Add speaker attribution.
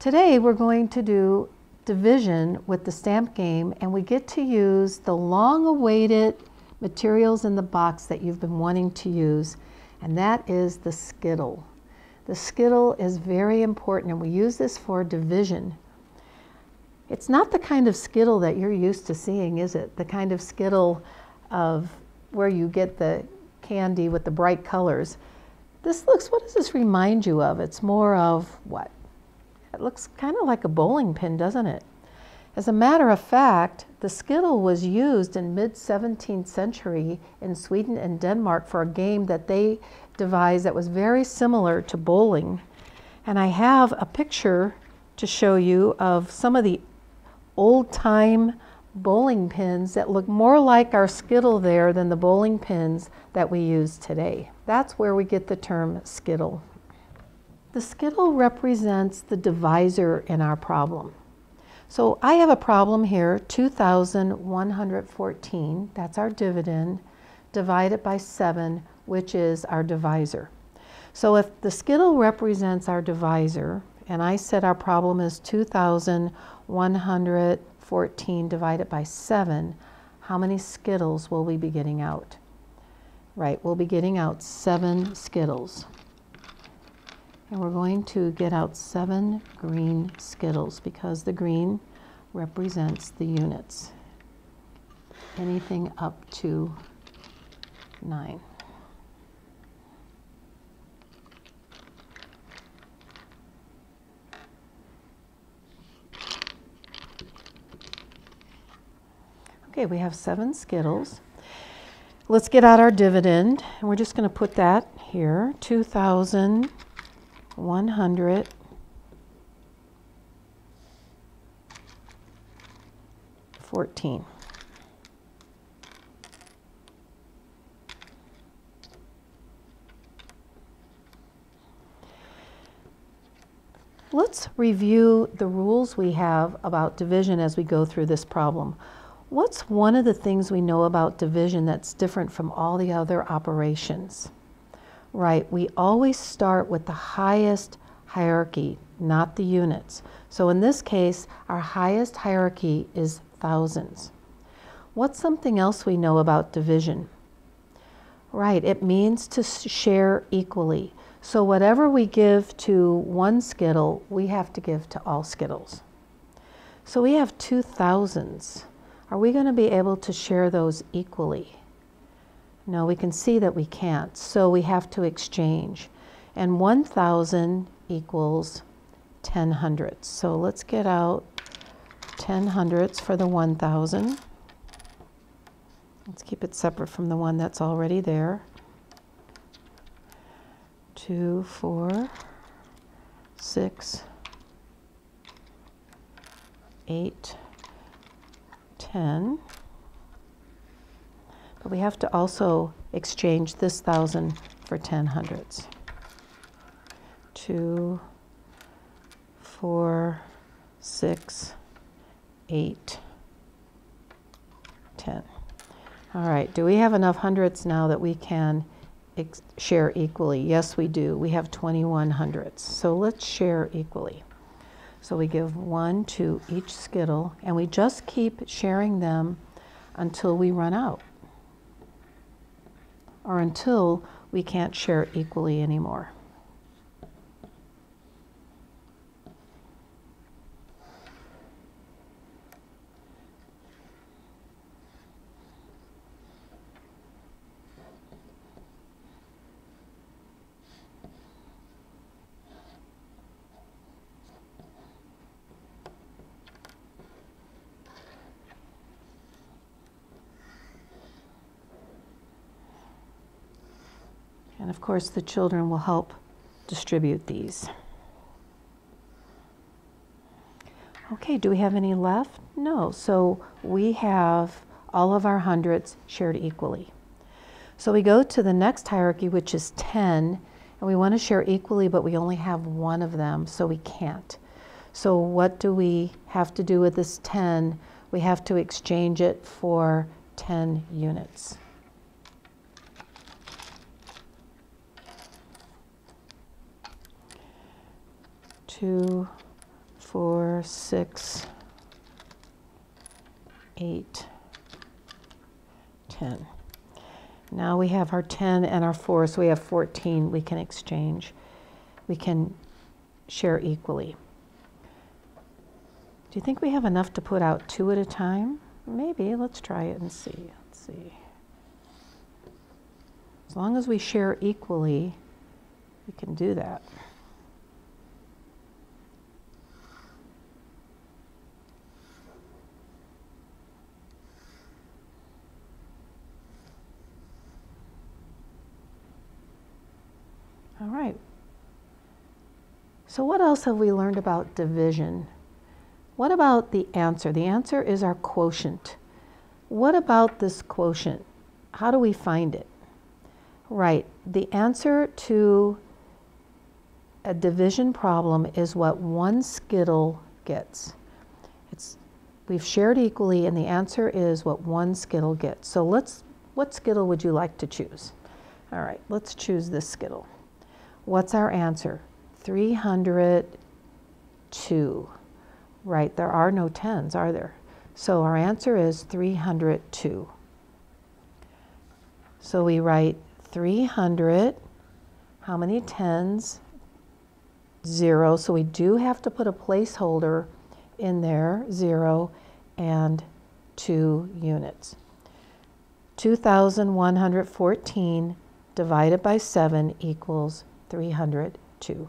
Speaker 1: Today we're going to do division with the stamp game and we get to use the long awaited materials in the box that you've been wanting to use and that is the skittle. The skittle is very important and we use this for division. It's not the kind of skittle that you're used to seeing, is it? The kind of skittle of where you get the candy with the bright colors. This looks, what does this remind you of? It's more of what? It looks kind of like a bowling pin, doesn't it? As a matter of fact, the skittle was used in mid 17th century in Sweden and Denmark for a game that they devised that was very similar to bowling. And I have a picture to show you of some of the old time bowling pins that look more like our skittle there than the bowling pins that we use today. That's where we get the term skittle. The skittle represents the divisor in our problem. So I have a problem here, 2,114, that's our dividend, divided by 7, which is our divisor. So if the skittle represents our divisor, and I said our problem is 2,114 divided by 7, how many skittles will we be getting out? Right, we'll be getting out 7 skittles. And we're going to get out seven green Skittles because the green represents the units. Anything up to nine. Okay, we have seven Skittles. Let's get out our dividend, and we're just going to put that here, 2,000 one hundred fourteen. Let's review the rules we have about division as we go through this problem. What's one of the things we know about division that's different from all the other operations? Right, we always start with the highest hierarchy, not the units. So in this case, our highest hierarchy is thousands. What's something else we know about division? Right, it means to share equally. So whatever we give to one skittle, we have to give to all skittles. So we have two thousands. Are we going to be able to share those equally? No, we can see that we can't, so we have to exchange. And 1,000 equals 10 hundredths. So let's get out 10 hundredths for the 1,000. Let's keep it separate from the one that's already there. Two, four, six, eight, ten. But we have to also exchange this thousand for 10 hundredths. Two, four, six, eight, ten. All right, do we have enough hundredths now that we can share equally? Yes, we do. We have 21 hundredths. So let's share equally. So we give one to each skittle, and we just keep sharing them until we run out or until we can't share equally anymore. And of course, the children will help distribute these. Okay, do we have any left? No. So we have all of our hundreds shared equally. So we go to the next hierarchy, which is 10, and we want to share equally, but we only have one of them, so we can't. So what do we have to do with this 10? We have to exchange it for 10 units. Two, four, six, eight, 10. Now we have our 10 and our 4, so we have 14 we can exchange. We can share equally. Do you think we have enough to put out two at a time? Maybe. Let's try it and see. Let's see. As long as we share equally, we can do that. All right. So what else have we learned about division? What about the answer? The answer is our quotient. What about this quotient? How do we find it? Right, the answer to a division problem is what one skittle gets. It's, we've shared equally and the answer is what one skittle gets. So let's, what skittle would you like to choose? All right, let's choose this skittle. What's our answer? 302. Right, there are no tens, are there? So our answer is 302. So we write 300, how many tens? Zero, so we do have to put a placeholder in there, zero and two units. 2,114 divided by 7 equals 302.